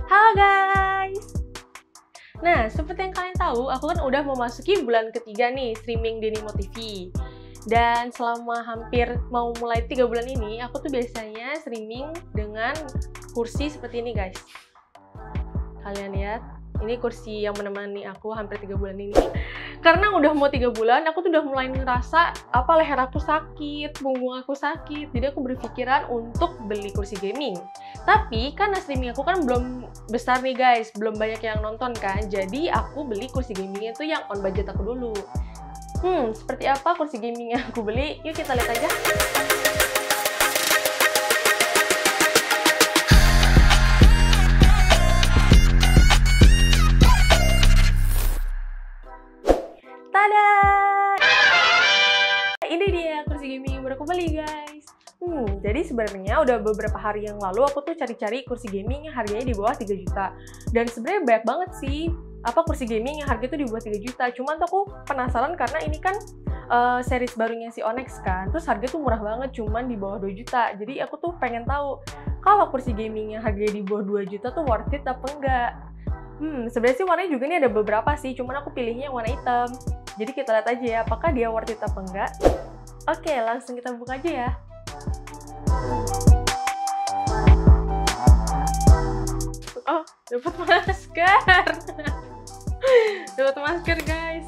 Halo guys! Nah, seperti yang kalian tahu, aku kan udah memasuki bulan ketiga nih streaming di Nimo TV. Dan selama hampir mau mulai tiga bulan ini, aku tuh biasanya streaming dengan kursi seperti ini guys. Kalian lihat, ini kursi yang menemani aku hampir tiga bulan ini karena udah mau tiga bulan aku tuh udah mulai ngerasa apa leher aku sakit punggung aku sakit. Jadi aku berpikiran untuk beli kursi gaming. Tapi karena streaming aku kan belum besar nih guys. Belum banyak yang nonton kan. Jadi aku beli kursi gamingnya tuh yang on budget aku dulu. Hmm seperti apa kursi gaming yang aku beli? Yuk kita lihat aja beli guys. Hmm, jadi sebenarnya udah beberapa hari yang lalu aku tuh cari-cari kursi gaming yang harganya di bawah 3 juta. Dan sebenarnya banyak banget sih apa kursi gaming yang harganya tuh di bawah 3 juta. Cuman tuh aku penasaran karena ini kan uh, series barunya si Onyx kan. Terus harganya tuh murah banget cuman di bawah 2 juta. Jadi aku tuh pengen tahu kalau kursi gaming yang harganya di bawah 2 juta tuh worth it apa enggak. Hmm, sebenarnya sih warnanya juga nih ada beberapa sih, cuman aku pilihnya yang warna hitam. Jadi kita lihat aja ya, apakah dia worth it apa enggak. Oke, langsung kita buka aja ya. Oh, dapat masker. dapat masker, guys.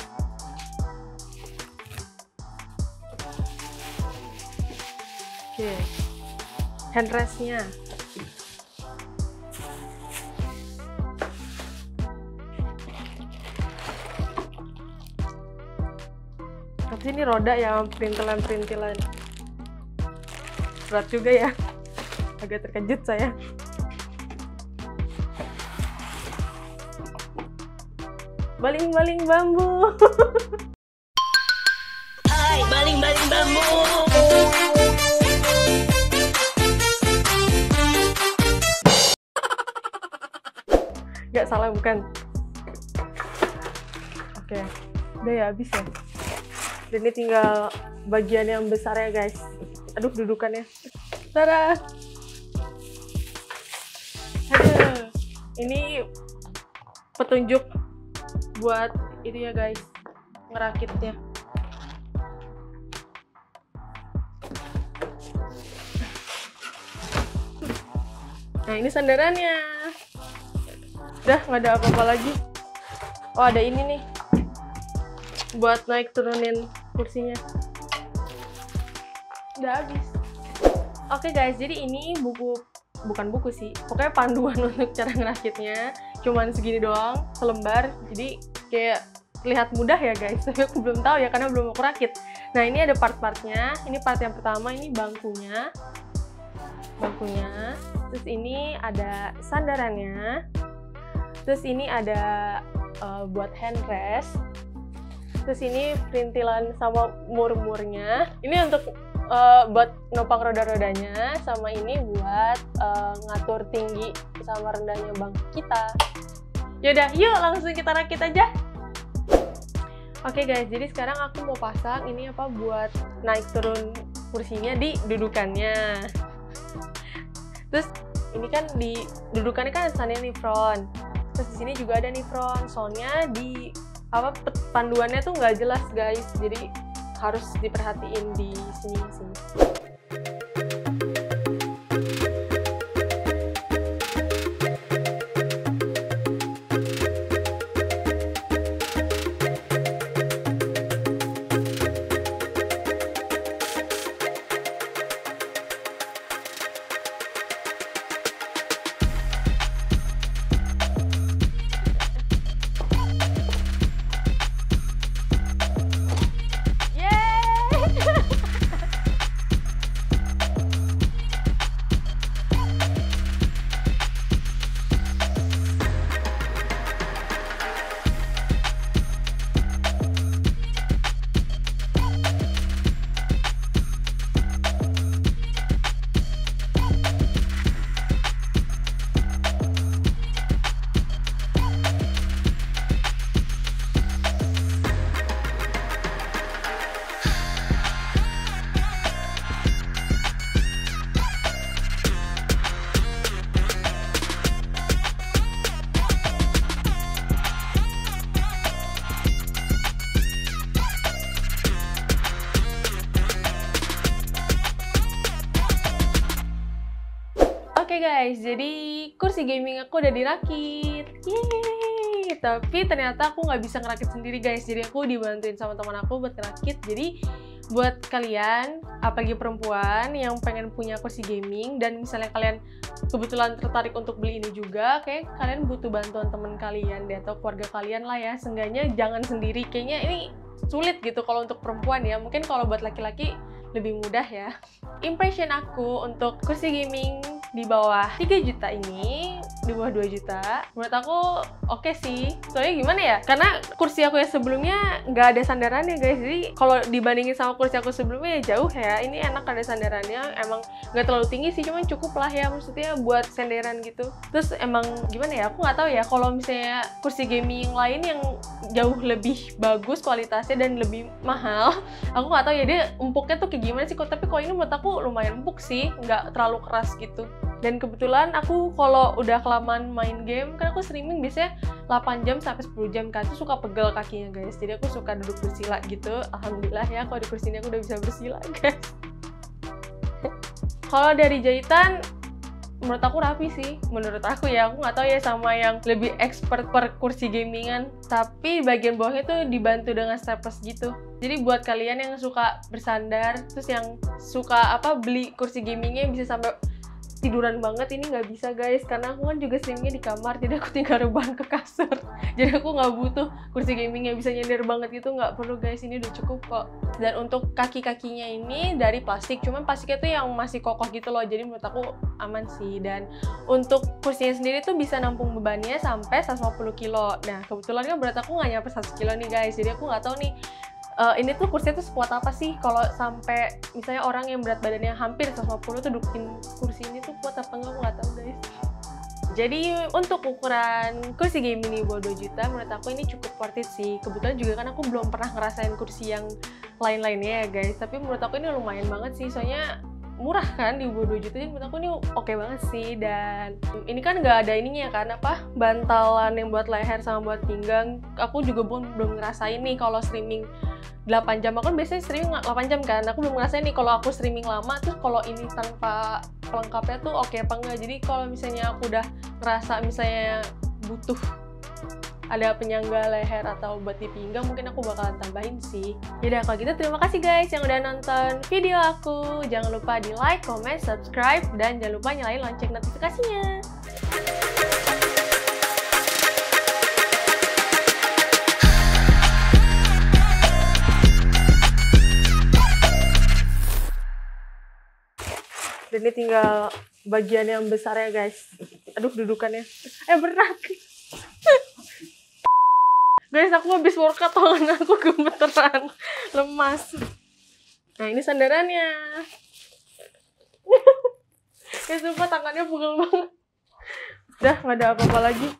Oke. Handrestnya. Tapi ini roda yang perintilan-perintilan. Berat juga ya. Agak terkejut saya. Baling-baling bambu. Hai, baling-baling bambu. nggak salah bukan. Oke udah ya habis ya dan ini tinggal bagian yang besar ya guys. Aduh dudukannya. Tada! Ini petunjuk buat itu ya guys. Ngerakitnya. Nah ini sandarannya. Udah nggak ada apa-apa lagi. Oh ada ini nih. Buat naik turunin kursinya. Udah habis. Oke guys jadi ini buku bukan buku sih pokoknya panduan untuk cara ngerakitnya. Cuman segini doang selembar jadi kayak terlihat mudah ya guys. Tapi aku belum tahu ya karena belum aku rakit. Nah ini ada part-partnya. Ini part yang pertama ini bangkunya. Bangkunya. Terus ini ada sandarannya. Terus ini ada uh, buat handrest terus ini perintilan sama mur-murnya. Ini untuk uh, buat nopang roda-rodanya sama ini buat uh, ngatur tinggi sama rendahnya bangku kita. Yaudah yuk langsung kita rakit aja. Oke okay guys jadi sekarang aku mau pasang ini apa buat naik turun kursinya di dudukannya. Terus ini kan di dudukannya kan standnya nih front. Terus di sini juga ada nih front. Soalnya di apa panduannya tuh nggak jelas guys. Jadi harus diperhatiin di sini sini guys, jadi kursi gaming aku udah dirakit. Yeay! Tapi ternyata aku nggak bisa ngerakit sendiri guys, jadi aku dibantuin sama teman aku buat ngerakit. Jadi buat kalian, apalagi perempuan yang pengen punya kursi gaming dan misalnya kalian kebetulan tertarik untuk beli ini juga, kayak kalian butuh bantuan teman kalian deh atau keluarga kalian lah ya. Seenggaknya jangan sendiri. Kayaknya ini sulit gitu kalau untuk perempuan ya. Mungkin kalau buat laki-laki lebih mudah ya. Impression aku untuk kursi gaming di bawah 3 juta ini di bawah 2 juta menurut aku oke okay sih. Soalnya gimana ya? Karena kursi aku yang sebelumnya nggak ada sandarannya guys. Jadi kalau dibandingin sama kursi aku sebelumnya ya jauh ya. Ini enak ada sandarannya. Emang nggak terlalu tinggi sih cuman cukup lah ya maksudnya buat senderan gitu. Terus emang gimana ya? Aku nggak tahu ya kalau misalnya kursi gaming lain yang jauh lebih bagus kualitasnya dan lebih mahal aku nggak tahu ya dia empuknya tuh kayak gimana sih kok. Tapi kalau ini menurut aku lumayan empuk sih nggak terlalu keras gitu dan kebetulan aku kalau udah kelamaan main game kan aku streaming biasanya 8 jam sampai 10 jam kan. Tuh suka pegel kakinya guys. Jadi aku suka duduk bersila gitu. Alhamdulillah ya kalau di kursi ini aku udah bisa bersila guys. Kalau dari jahitan menurut aku rapi sih. Menurut aku ya aku nggak tahu ya sama yang lebih expert per kursi gamingan tapi bagian bawahnya tuh dibantu dengan strapless gitu. Jadi buat kalian yang suka bersandar terus yang suka apa beli kursi gamingnya bisa sampai tiduran banget ini nggak bisa guys. Karena aku kan juga streamingnya di kamar jadi aku tinggal rebahan ke kasur. Jadi aku nggak butuh kursi gaming yang bisa nyender banget gitu nggak perlu guys. Ini udah cukup kok. Dan untuk kaki-kakinya ini dari plastik cuman plastiknya tuh yang masih kokoh gitu loh. Jadi menurut aku aman sih. Dan untuk kursinya sendiri tuh bisa nampung bebannya sampai 150 kilo. Nah kebetulan kan berat aku nggak nyampe 100 kilo nih guys. Jadi aku nggak tahu nih uh, ini tuh kursi tuh sekuat apa sih? Kalau sampai misalnya orang yang berat badannya hampir 150 tuh dudukin kursi ini tuh kuat apa enggak nggak tahu guys. Jadi untuk ukuran kursi gaming ini bawah 2 juta menurut aku ini cukup worth it sih. Kebetulan juga kan aku belum pernah ngerasain kursi yang lain-lainnya ya guys. Tapi menurut aku ini lumayan banget sih. Soalnya murah kan di bawah 2 juta jadi menurut aku ini oke okay banget sih. Dan ini kan nggak ada ininya kan apa bantalan yang buat leher sama buat pinggang. Aku juga belum belum ngerasain nih kalau streaming 8 jam. Aku kan biasanya streaming 8 jam kan. Aku belum ngerasain nih kalau aku streaming lama terus kalau ini tanpa pelengkapnya tuh oke okay apa enggak jadi kalau misalnya aku udah ngerasa misalnya butuh ada penyangga leher atau buat di pinggang mungkin aku bakalan tambahin sih. Yaudah kalau gitu terima kasih guys yang udah nonton video aku. Jangan lupa di like, comment, subscribe dan jangan lupa nyalain lonceng notifikasinya. Dan ini tinggal bagian yang besar ya guys. Aduh dudukannya. Eh berat guys aku habis workout tangan aku gemeteran. Lemas. Nah ini sandarannya. Guys sumpah tangannya pegel banget. Udah nggak ada apa-apa lagi